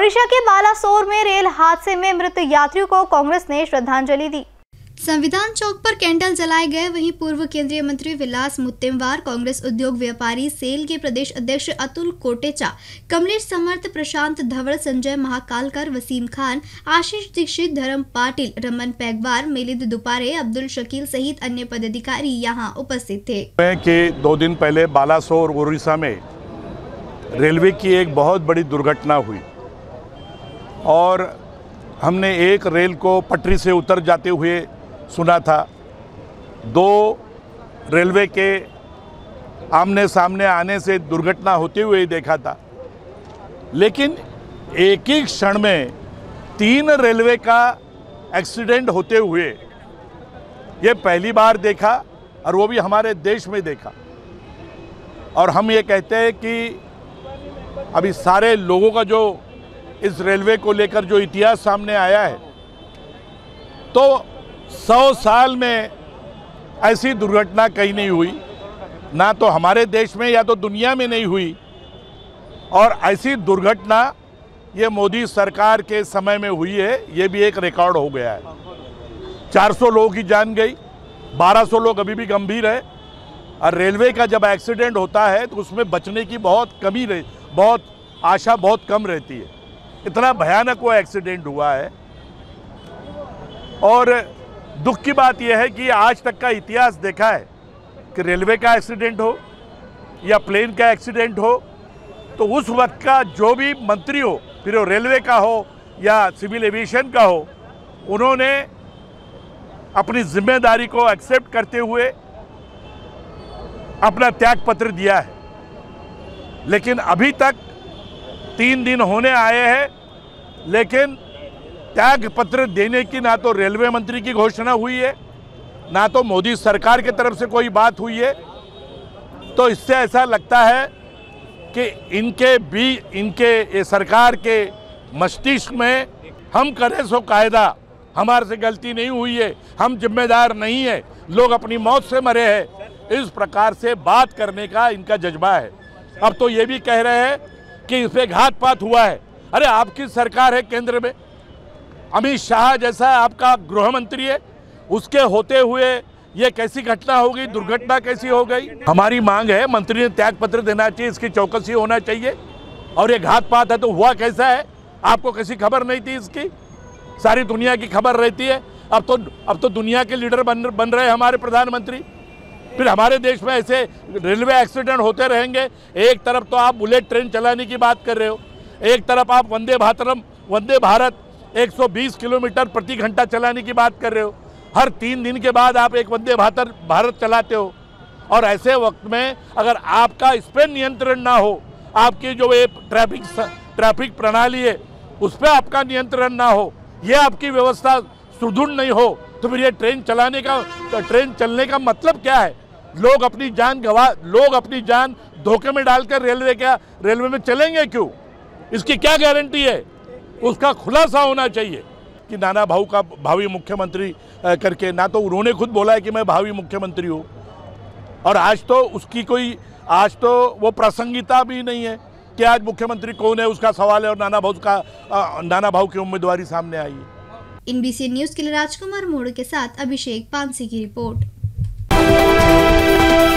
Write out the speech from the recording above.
ओडिशा के बालासोर में रेल हादसे में मृत यात्रियों को कांग्रेस ने श्रद्धांजलि दी। संविधान चौक पर कैंडल जलाए गए वहीं पूर्व केंद्रीय मंत्री विलास मुत्तेमवार कांग्रेस उद्योग व्यापारी सेल के प्रदेश अध्यक्ष अतुल कोटेचा कमलेश समर्थ प्रशांत धवल संजय महाकालकर वसीम खान आशीष दीक्षित धर्म पाटिल रमन पैगवार मिलिंद दुपारे अब्दुल शकील सहित अन्य पदाधिकारी यहाँ उपस्थित थे। कि दो दिन पहले बालासोर उड़ीसा में रेलवे की एक बहुत बड़ी दुर्घटना हुई। और हमने एक रेल को पटरी से उतर जाते हुए सुना था। दो रेलवे के आमने सामने आने से दुर्घटना होते हुए देखा था। लेकिन एक ही क्षण में तीन रेलवे का एक्सीडेंट होते हुए ये पहली बार देखा और वो भी हमारे देश में देखा। और हम ये कहते हैं कि अभी सारे लोगों का जो इस रेलवे को लेकर जो इतिहास सामने आया है तो सौ साल में ऐसी दुर्घटना कहीं नहीं हुई। ना तो हमारे देश में, या तो दुनिया में नहीं हुई। और ऐसी दुर्घटना ये मोदी सरकार के समय में हुई है, ये भी एक रिकॉर्ड हो गया है। 400 लोगों की जान गई 1200 लोग अभी भी गंभीर है। और रेलवे का जब एक्सीडेंट होता है तो उसमें बचने की बहुत कमी रह, बहुत आशा बहुत कम रहती है। इतना भयानक वो एक्सीडेंट हुआ है। और दुख की बात यह है कि आज तक का इतिहास देखा है कि रेलवे का एक्सीडेंट हो या प्लेन का एक्सीडेंट हो तो उस वक्त का जो भी मंत्री हो, फिर वो रेलवे का हो या सिविल एविएशन का हो, उन्होंने अपनी ज़िम्मेदारी को एक्सेप्ट करते हुए अपना त्याग पत्र दिया है। लेकिन अभी तक तीन दिन होने आए हैं, लेकिन त्याग पत्र देने की ना तो रेलवे मंत्री की घोषणा हुई है, ना तो मोदी सरकार की तरफ़ से कोई बात हुई है। तो इससे ऐसा लगता है कि इनके भी, इनके, ये सरकार के मस्तिष्क में हम करें सो कायदा, हमारे से गलती नहीं हुई है, हम जिम्मेदार नहीं है, लोग अपनी मौत से मरे हैं, इस प्रकार से बात करने का इनका जज्बा है। अब तो ये भी कह रहे हैं कि इस पर घात पात हुआ है। अरे, आपकी सरकार है केंद्र में। अमित शाह जैसा आपका गृह मंत्री है, उसके होते हुए ये कैसी घटना हो गई, दुर्घटना कैसी हो गई? हमारी मांग है, मंत्री ने त्याग पत्र देना चाहिए, इसकी चौकसी होना चाहिए। और ये घात पात है तो हुआ कैसा है? आपको किसी खबर नहीं थी इसकी? सारी दुनिया की खबर रहती है। अब तो अब तो दुनिया के लीडर बन बन रहे हमारे प्रधानमंत्री। फिर हमारे देश में ऐसे रेलवे एक्सीडेंट होते रहेंगे। एक तरफ़ तो आप बुलेट ट्रेन चलाने की बात कर रहे हो, एक तरफ़ आप वंदे भारतम, वंदे भारत 120 किलोमीटर प्रति घंटा चलाने की बात कर रहे हो। हर तीन दिन के बाद आप एक वंदे भारत भारत चलाते हो। और ऐसे वक्त में अगर आपका इस पर नियंत्रण ना हो, आपकी जो ये ट्रैफ़िक ट्रैफ़िक प्रणाली है, उस पर आपका नियंत्रण ना हो, ये आपकी व्यवस्था सुदृढ़ नहीं हो तो फिर ये ट्रेन चलाने का तो ट्रेन चलने का मतलब क्या है? लोग अपनी जान गवा, लोग अपनी जान धोखे में डालकर रेलवे क्या रेलवे में चलेंगे क्यों? इसकी क्या गारंटी है? उसका खुलासा होना चाहिए। कि नाना भाऊ का भावी मुख्यमंत्री करके ना तो उन्होंने खुद बोला है कि मैं भावी मुख्यमंत्री हूँ। और आज तो उसकी कोई, आज तो वो प्रासंगिकता भी नहीं है कि आज मुख्यमंत्री कौन है, उसका सवाल है और नाना भाऊ का नाना भाऊ की उम्मीदवारी सामने आई है। इन न्यूज़ के लिए राजकुमार मोड़ के साथ अभिषेक पानसी की रिपोर्ट।